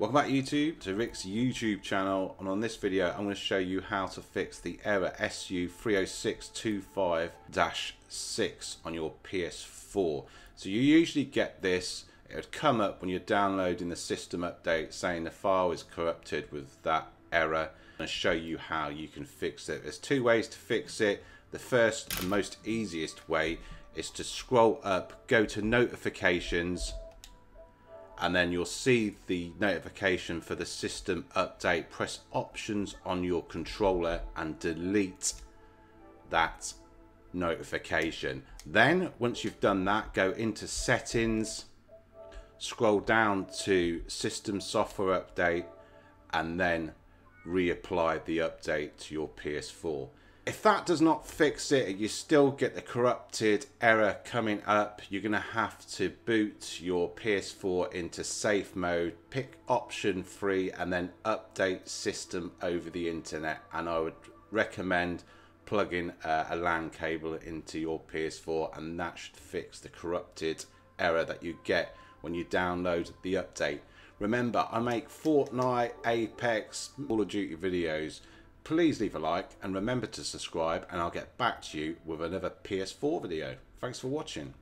Welcome back YouTube to Rick's YouTube channel and on this video I'm going to show you how to fix the error SU30625-6 on your PS4. So you usually get this, it would come up when you're downloading the system update saying the file is corrupted with that error and show you how you can fix it. There's two ways to fix it. The first and most easiest way is to scroll up, go to notifications and then you'll see the notification for the system update. Press options on your controller and delete that notification. Then once you've done that, go into settings, scroll down to system software update and then reapply the update to your PS4. If that does not fix it, you still get the corrupted error coming up. You're going to have to boot your PS4 into safe mode, pick option 3 and then update system over the internet. And I would recommend plugging uh, a LAN cable into your PS4 and that should fix the corrupted error that you get when you download the update. Remember, I make Fortnite, Apex, Call of Duty videos please leave a like and remember to subscribe and I'll get back to you with another PS4 video. Thanks for watching.